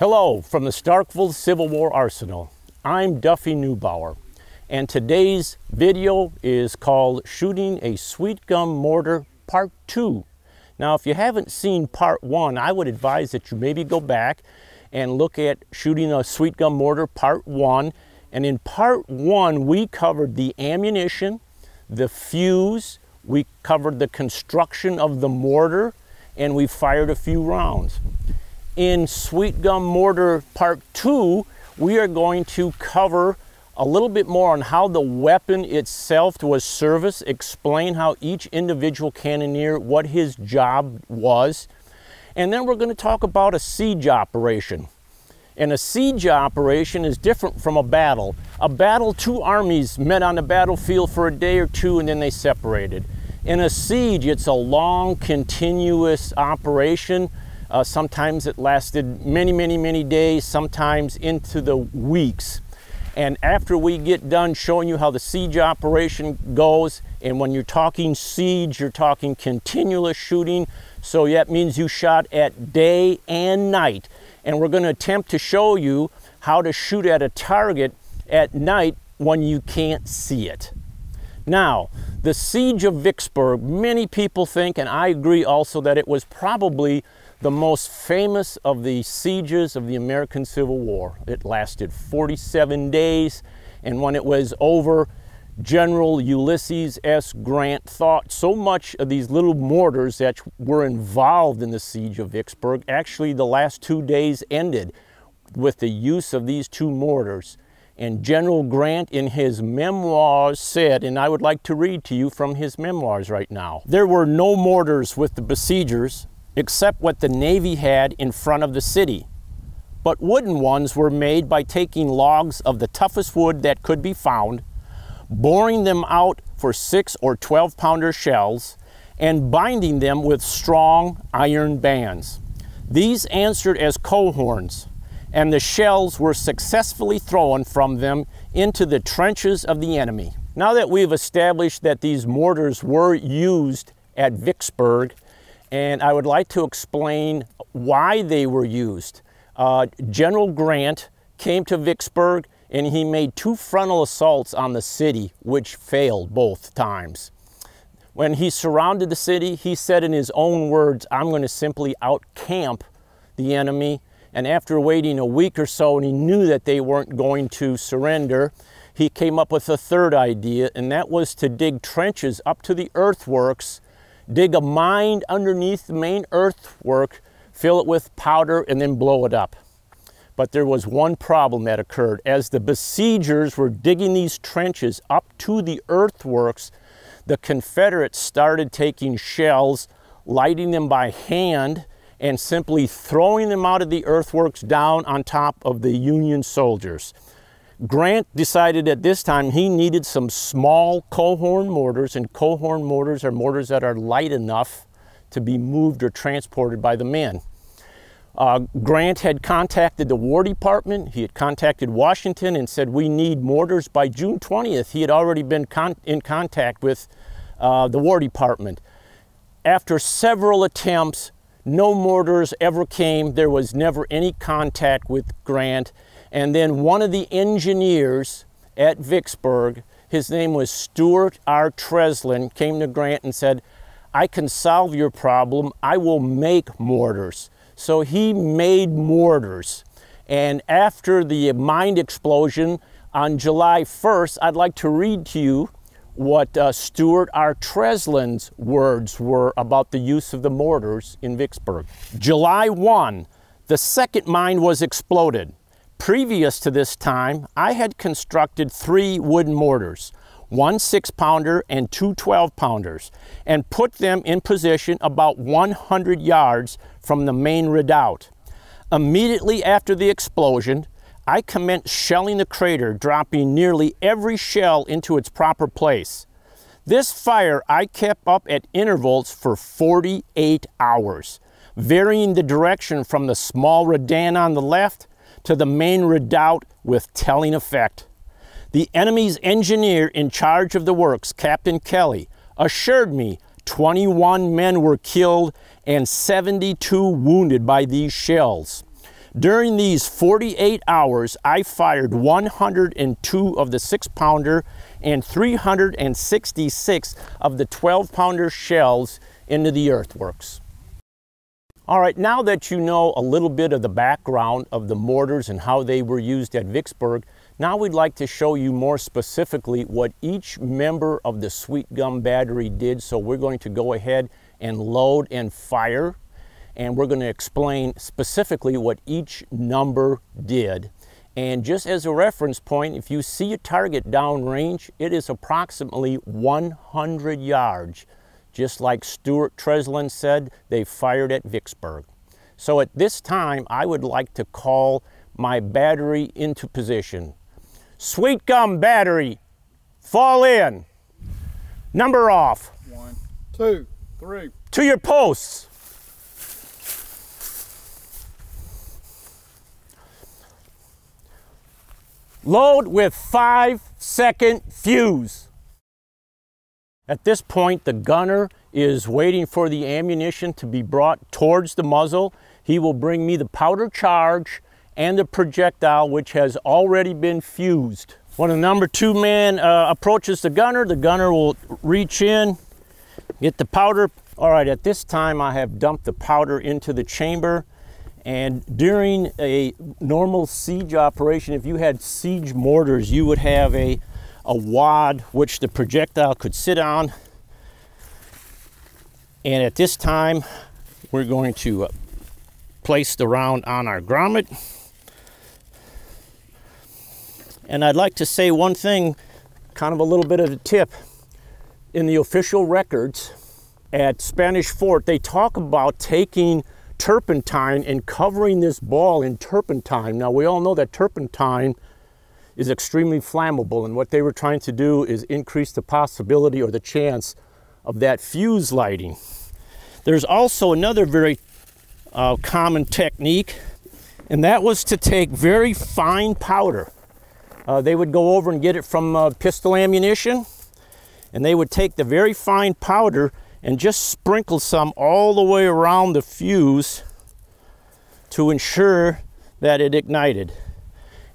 Hello from the Starkville Civil War Arsenal. I'm Duffy Neubauer and today's video is called Shooting a Sweet Gum Mortar Part 2. Now if you haven't seen Part 1, I would advise that you maybe go back and look at Shooting a Sweet Gum Mortar Part 1. And in Part 1 we covered the ammunition, the fuse, we covered the construction of the mortar, and we fired a few rounds. In Sweet Gum Mortar Part 2, we are going to cover a little bit more on how the weapon itself was serviced, explain how each individual cannoneer, what his job was, and then we're going to talk about a siege operation. And a siege operation is different from a battle. A battle, two armies met on the battlefield for a day or two and then they separated. In a siege, it's a long, continuous operation uh, sometimes it lasted many, many, many days, sometimes into the weeks. And after we get done showing you how the siege operation goes, and when you're talking siege, you're talking continuous shooting. So that means you shot at day and night. And we're going to attempt to show you how to shoot at a target at night when you can't see it. Now, the siege of Vicksburg, many people think, and I agree also, that it was probably the most famous of the sieges of the American Civil War. It lasted 47 days, and when it was over, General Ulysses S. Grant thought so much of these little mortars that were involved in the siege of Vicksburg. Actually, the last two days ended with the use of these two mortars. And General Grant in his memoirs said, and I would like to read to you from his memoirs right now. There were no mortars with the besiegers, except what the Navy had in front of the city. But wooden ones were made by taking logs of the toughest wood that could be found, boring them out for six or 12 pounder shells, and binding them with strong iron bands. These answered as coehorns, and the shells were successfully thrown from them into the trenches of the enemy. Now that we've established that these mortars were used at Vicksburg, and I would like to explain why they were used. Uh, General Grant came to Vicksburg and he made two frontal assaults on the city, which failed both times. When he surrounded the city, he said in his own words, I'm going to simply outcamp the enemy. And after waiting a week or so, and he knew that they weren't going to surrender, he came up with a third idea, and that was to dig trenches up to the earthworks dig a mine underneath the main earthwork, fill it with powder, and then blow it up. But there was one problem that occurred. As the besiegers were digging these trenches up to the earthworks, the Confederates started taking shells, lighting them by hand, and simply throwing them out of the earthworks down on top of the Union soldiers. Grant decided at this time he needed some small coehorn mortars, and coehorn mortars are mortars that are light enough to be moved or transported by the men. Uh, Grant had contacted the War Department, he had contacted Washington and said, we need mortars by June 20th. He had already been con in contact with uh, the War Department. After several attempts, no mortars ever came. There was never any contact with Grant. And then one of the engineers at Vicksburg, his name was Stewart R. Tresilian, came to Grant and said, I can solve your problem. I will make mortars. So he made mortars. And after the mine explosion on July 1st, I'd like to read to you what uh, Stewart R. Tresilian's words were about the use of the mortars in Vicksburg. July 1, the second mine was exploded. Previous to this time, I had constructed three wooden mortars, one six pounder and two 12 pounders, and put them in position about 100 yards from the main redoubt. Immediately after the explosion, I commenced shelling the crater, dropping nearly every shell into its proper place. This fire I kept up at intervals for 48 hours, varying the direction from the small redan on the left to the main redoubt with telling effect. The enemy's engineer in charge of the works, Captain Kelly, assured me 21 men were killed and 72 wounded by these shells. During these 48 hours, I fired 102 of the six pounder and 366 of the 12 pounder shells into the earthworks. All right, now that you know a little bit of the background of the mortars and how they were used at Vicksburg, now we'd like to show you more specifically what each member of the Sweet Gum battery did. So we're going to go ahead and load and fire and we're going to explain specifically what each number did. And just as a reference point, if you see a target downrange, it is approximately 100 yards. Just like Stewart Tresilian said, they fired at Vicksburg. So at this time, I would like to call my battery into position. Sweet gum battery, fall in. Number off. One, two, three. To your posts. Load with five second fuse. At this point, the gunner is waiting for the ammunition to be brought towards the muzzle. He will bring me the powder charge and the projectile, which has already been fused. When the number two man uh, approaches the gunner, the gunner will reach in, get the powder. All right, at this time, I have dumped the powder into the chamber. And during a normal siege operation, if you had siege mortars, you would have a, a wad which the projectile could sit on. And at this time, we're going to uh, place the round on our grommet. And I'd like to say one thing, kind of a little bit of a tip. In the official records at Spanish Fort, they talk about taking turpentine and covering this ball in turpentine. Now, we all know that turpentine is extremely flammable, and what they were trying to do is increase the possibility or the chance of that fuse lighting. There's also another very uh, common technique, and that was to take very fine powder. Uh, they would go over and get it from uh, pistol ammunition, and they would take the very fine powder and just sprinkle some all the way around the fuse to ensure that it ignited.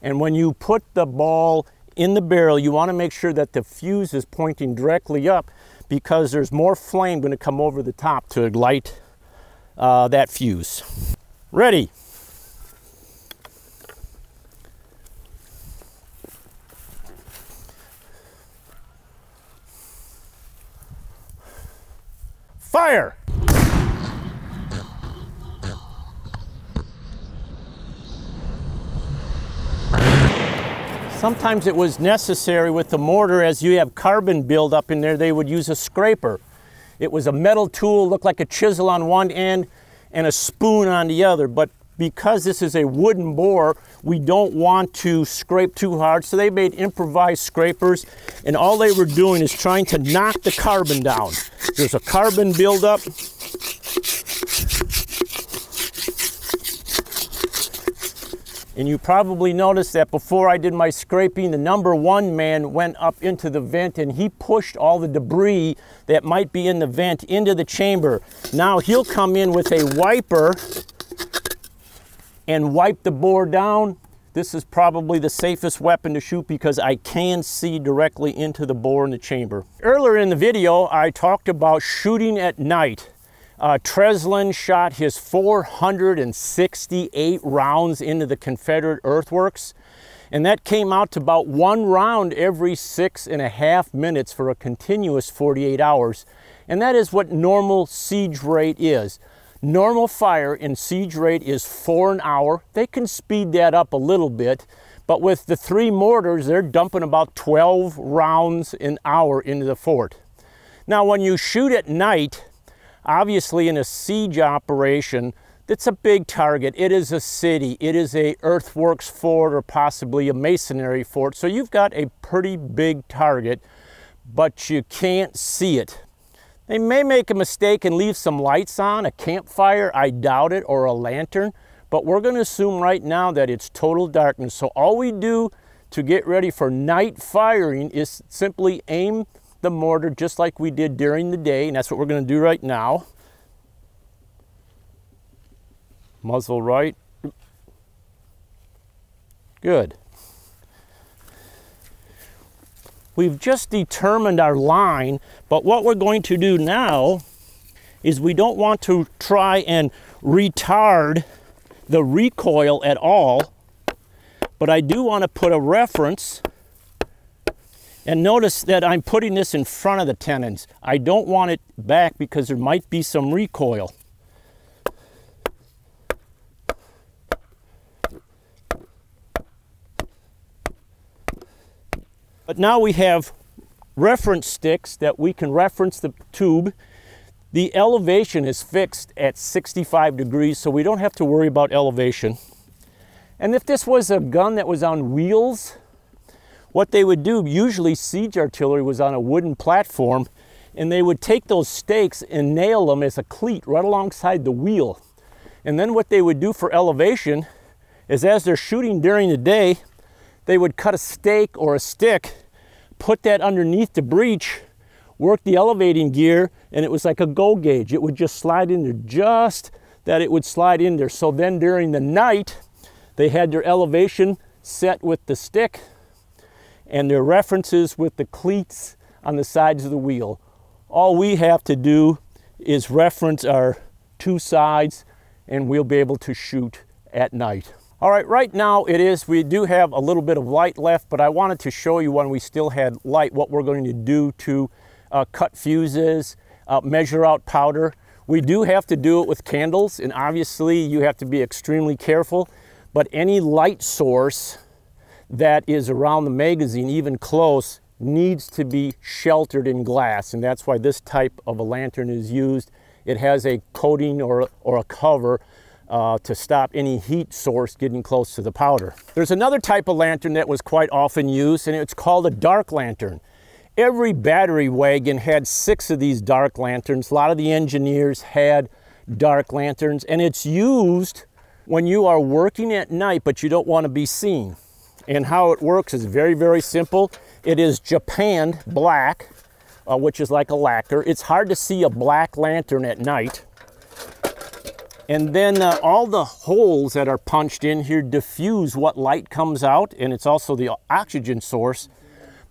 And when you put the ball in the barrel, you want to make sure that the fuse is pointing directly up because there's more flame going to come over the top to ignite uh, that fuse. Ready. Fire! Sometimes it was necessary with the mortar as you have carbon buildup in there, they would use a scraper. It was a metal tool, looked like a chisel on one end and a spoon on the other. But because this is a wooden bore, we don't want to scrape too hard. So they made improvised scrapers and all they were doing is trying to knock the carbon down. There's a carbon buildup And you probably noticed that before I did my scraping, the number one man went up into the vent and he pushed all the debris that might be in the vent into the chamber. Now he'll come in with a wiper and wipe the bore down. This is probably the safest weapon to shoot because I can see directly into the bore in the chamber. Earlier in the video, I talked about shooting at night. Uh, Tresilian shot his 468 rounds into the Confederate earthworks, and that came out to about one round every six and a half minutes for a continuous 48 hours. And that is what normal siege rate is. Normal fire in siege rate is four an hour. They can speed that up a little bit, but with the three mortars, they're dumping about 12 rounds an hour into the fort. Now, when you shoot at night, Obviously in a siege operation, it's a big target. It is a city. It is a earthworks fort or possibly a masonry fort. So you've got a pretty big target, but you can't see it. They may make a mistake and leave some lights on, a campfire, I doubt it, or a lantern, but we're gonna assume right now that it's total darkness. So all we do to get ready for night firing is simply aim the mortar just like we did during the day, and that's what we're going to do right now. Muzzle right, Good. We've just determined our line, but what we're going to do now is we don't want to try and retard the recoil at all, but I do want to put a reference and notice that I'm putting this in front of the tenons. I don't want it back because there might be some recoil. But now we have reference sticks that we can reference the tube. The elevation is fixed at 65 degrees, so we don't have to worry about elevation. And if this was a gun that was on wheels, what they would do, usually siege artillery was on a wooden platform, and they would take those stakes and nail them as a cleat right alongside the wheel. And then what they would do for elevation is as they're shooting during the day, they would cut a stake or a stick, put that underneath the breech, work the elevating gear, and it was like a go gauge. It would just slide in there just that it would slide in there. So then during the night, they had their elevation set with the stick and their references with the cleats on the sides of the wheel. All we have to do is reference our two sides and we'll be able to shoot at night. All right, right now it is, we do have a little bit of light left, but I wanted to show you when we still had light what we're going to do to uh, cut fuses, uh, measure out powder. We do have to do it with candles, and obviously you have to be extremely careful, but any light source that is around the magazine, even close, needs to be sheltered in glass, and that's why this type of a lantern is used. It has a coating or, or a cover uh, to stop any heat source getting close to the powder. There's another type of lantern that was quite often used and it's called a dark lantern. Every battery wagon had six of these dark lanterns. A lot of the engineers had dark lanterns and it's used when you are working at night but you don't want to be seen. And how it works is very, very simple. It is japanned black, uh, which is like a lacquer. It's hard to see a black lantern at night. And then uh, all the holes that are punched in here diffuse what light comes out, and it's also the oxygen source.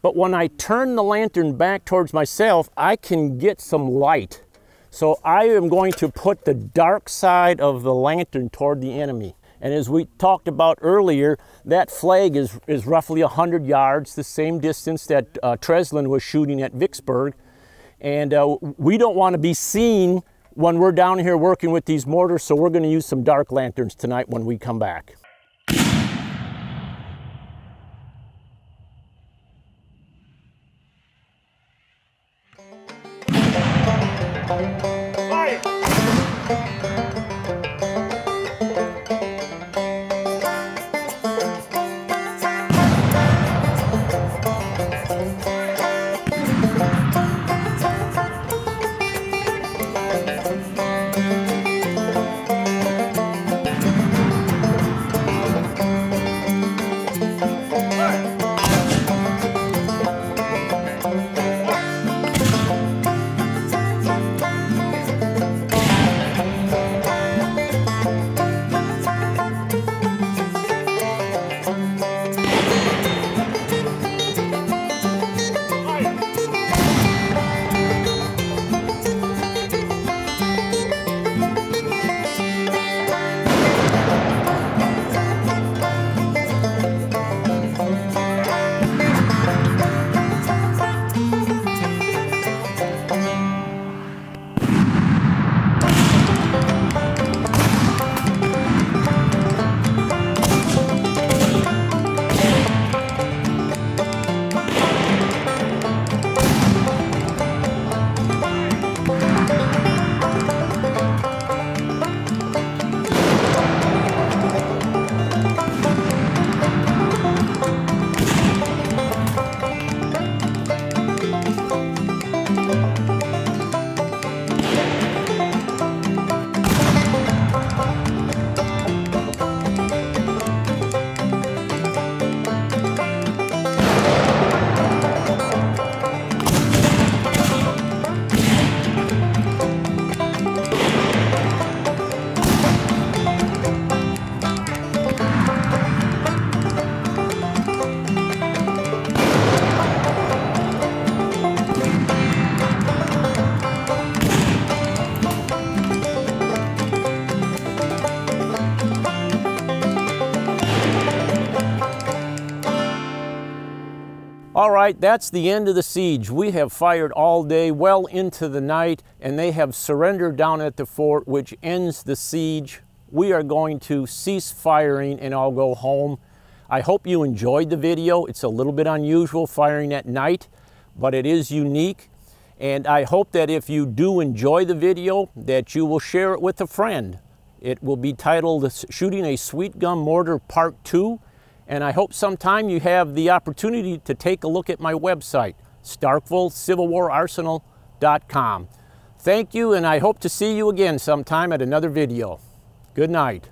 But when I turn the lantern back towards myself, I can get some light. So I am going to put the dark side of the lantern toward the enemy. And as we talked about earlier, that flag is, is roughly 100 yards, the same distance that uh, Tresilian was shooting at Vicksburg. And uh, we don't want to be seen when we're down here working with these mortars, so we're going to use some dark lanterns tonight when we come back. Right, that's the end of the siege. We have fired all day, well into the night, and they have surrendered down at the fort, which ends the siege. We are going to cease firing and I'll go home. I hope you enjoyed the video. It's a little bit unusual firing at night, but it is unique. And I hope that if you do enjoy the video, that you will share it with a friend. It will be titled Shooting a Sweet Gum Mortar Part 2. And I hope sometime you have the opportunity to take a look at my website, StarkvilleCivilWarArsenal.com. Thank you, and I hope to see you again sometime at another video. Good night.